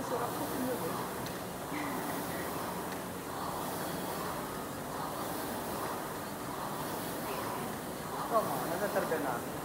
da sola Come on, non è per denaro.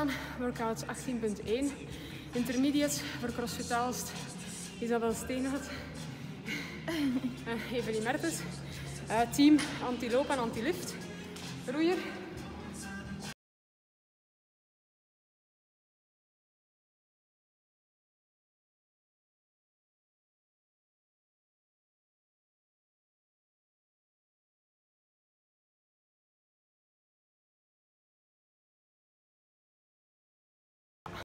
Staan, workout 18.1. Intermediate voor CrossFit Aalst, Isabel Steenhout, uh, Evelie Mertens. Uh, team anti-loop en anti-lift. Roeier,